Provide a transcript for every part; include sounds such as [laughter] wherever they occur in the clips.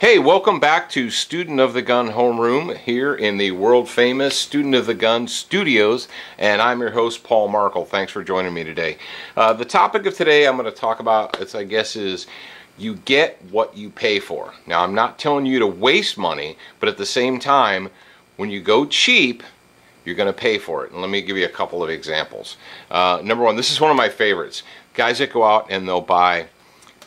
Hey, welcome back to Student of the Gun Homeroom here in the world famous Student of the Gun Studios, and I'm your host Paul Markel. Thanks for joining me today. Uh, the topic of today I'm going to talk about, it's, I guess, is you get what you pay for. Now, I'm not telling you to waste money, but at the same time, when you go cheap, you're going to pay for it. And let me give you a couple of examples. Uh, number one, this is one of my favorites. Guys that go out and they'll buy,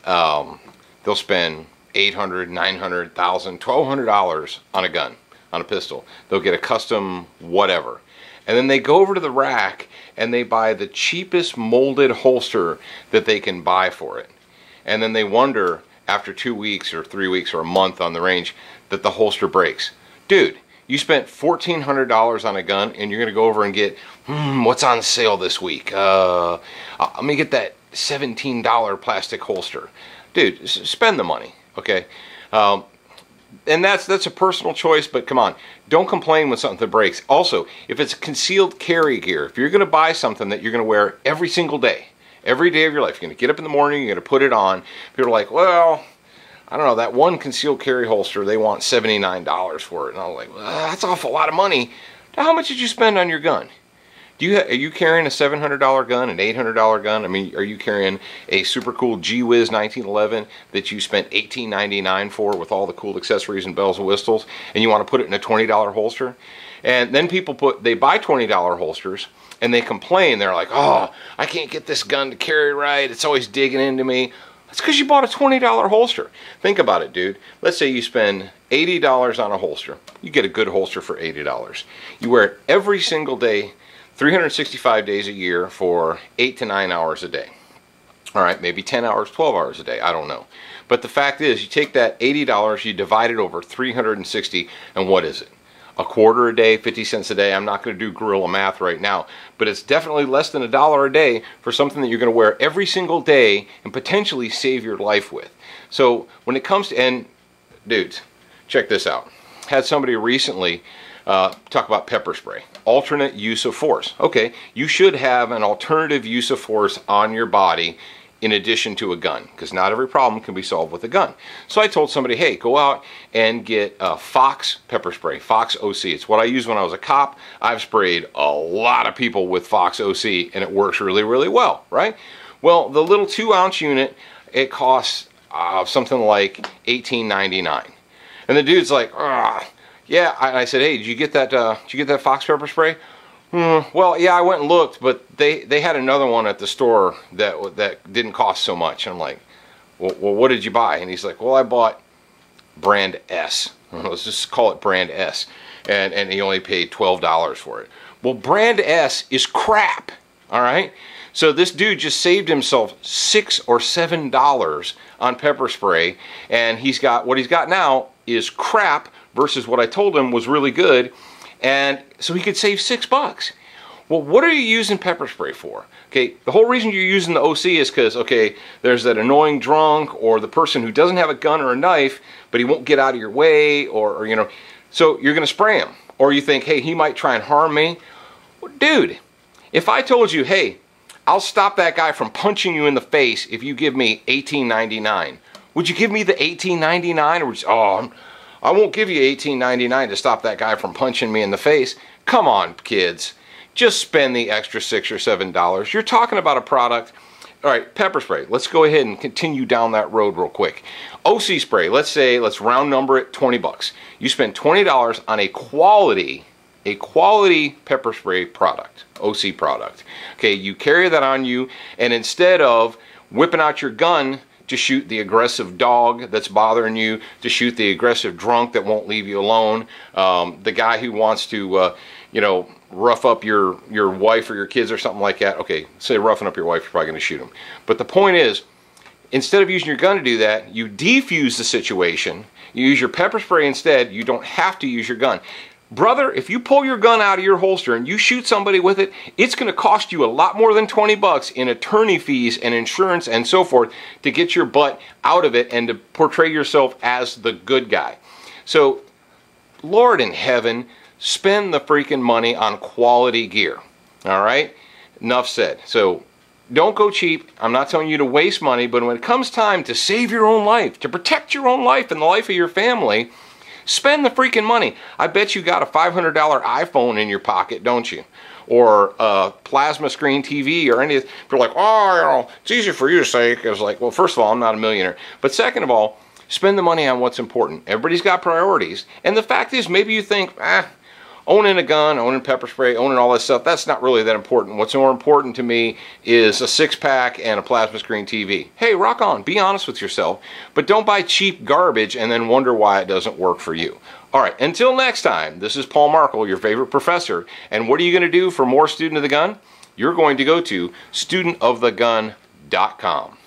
um, they'll spend 800 900 1000 $1,200 on a gun, on a pistol. They'll get a custom whatever. And then they go over to the rack and they buy the cheapest molded holster that they can buy for it. And then they wonder after two weeks or three weeks or a month on the range that the holster breaks. Dude, you spent $1,400 on a gun and you're going to go over and get, hmm, what's on sale this week? Uh, let me get that $17 plastic holster. Dude, spend the money okay? Um, and that's that's a personal choice, but come on, don't complain when something breaks. Also, if it's a concealed carry gear, if you're going to buy something that you're going to wear every single day, every day of your life, you're going to get up in the morning, you're going to put it on. People are like, well, I don't know, that one concealed carry holster, they want $79 for it. And I'm like, well, that's an awful lot of money. How much did you spend on your gun? Do you are you carrying a $700 gun, an $800 gun? I mean, are you carrying a super cool G-Wiz 1911 that you spent $18.99 for with all the cool accessories and bells and whistles, and you want to put it in a $20 holster? And then people put they buy $20 holsters and they complain. They're like, "Oh, I can't get this gun to carry right. It's always digging into me." That's because you bought a $20 holster. Think about it, dude. Let's say you spend $80 on a holster. You get a good holster for $80. You wear it every single day 365 days a year for 8 to 9 hours a day. All right, maybe 10 hours, 12 hours a day, I don't know. But the fact is, you take that $80, you divide it over 360, and what is it? A quarter a day, 50 cents a day. I'm not going to do guerrilla math right now, but it's definitely less than a dollar a day for something that you're going to wear every single day and potentially save your life with. So when it comes to, and dudes, check this out. Had somebody recently uh, talk about pepper spray. Alternate use of force. Okay, you should have an alternative use of force on your body in addition to a gun because not every problem can be solved with a gun. So I told somebody, hey, go out and get a Fox pepper spray, Fox OC. It's what I used when I was a cop. I've sprayed a lot of people with Fox OC and it works really, really well, right? Well, the little two ounce unit, it costs uh, something like $18.99. And the dude's like, ah, yeah, I, I said, hey, did you get that? Uh, did you get that fox pepper spray? Hmm, well, yeah, I went and looked, but they they had another one at the store that that didn't cost so much. And I'm like, well, well what did you buy? And he's like, well, I bought brand S. [laughs] Let's just call it brand S, and and he only paid twelve dollars for it. Well, brand S is crap. All right. So this dude just saved himself six or seven dollars on pepper spray, and he's got what he's got now is crap versus what I told him was really good. And so he could save six bucks. Well, what are you using pepper spray for? Okay, the whole reason you're using the OC is because, okay, there's that annoying drunk or the person who doesn't have a gun or a knife, but he won't get out of your way, or, or you know, so you're going to spray him. Or you think, hey, he might try and harm me. Well, dude, if I told you, hey, I'll stop that guy from punching you in the face if you give me $18.99, would you give me the $18.99 or oh, I'm, I won't give you $18.99 to stop that guy from punching me in the face. Come on, kids. Just spend the extra six or seven dollars. You're talking about a product. All right, pepper spray. Let's go ahead and continue down that road real quick. OC spray. Let's say let's round number it 20 bucks. You spend $20 on a quality a quality pepper spray product, OC product. Okay, you carry that on you, and instead of whipping out your gun to shoot the aggressive dog that's bothering you, to shoot the aggressive drunk that won't leave you alone, um, the guy who wants to, uh, you know, rough up your, your wife or your kids or something like that. Okay, say roughing up your wife, you're probably going to shoot him. But the point is, instead of using your gun to do that, you defuse the situation. You use your pepper spray instead. You don't have to use your gun. Brother, if you pull your gun out of your holster and you shoot somebody with it, it's going to cost you a lot more than 20 bucks in attorney fees and insurance and so forth to get your butt out of it and to portray yourself as the good guy. So, Lord in heaven, spend the freaking money on quality gear. All right? Enough said. So, don't go cheap. I'm not telling you to waste money, but when it comes time to save your own life, to protect your own life and the life of your family, spend the freaking money. I bet you got a $500 iPhone in your pocket, don't you? Or a plasma screen TV or any. You're like, oh, you know, it's easy for you to say. It's like, well, first of all, I'm not a millionaire, but second of all, spend the money on what's important. Everybody's got priorities, and the fact is, maybe you think, ah owning a gun, owning pepper spray, owning all that stuff, that's not really that important. What's more important to me is a six pack and a plasma screen TV. Hey, rock on, be honest with yourself, but don't buy cheap garbage and then wonder why it doesn't work for you. All right, until next time, this is Paul Markel, your favorite professor, and what are you going to do for more Student of the Gun? You're going to go to studentofthegun.com.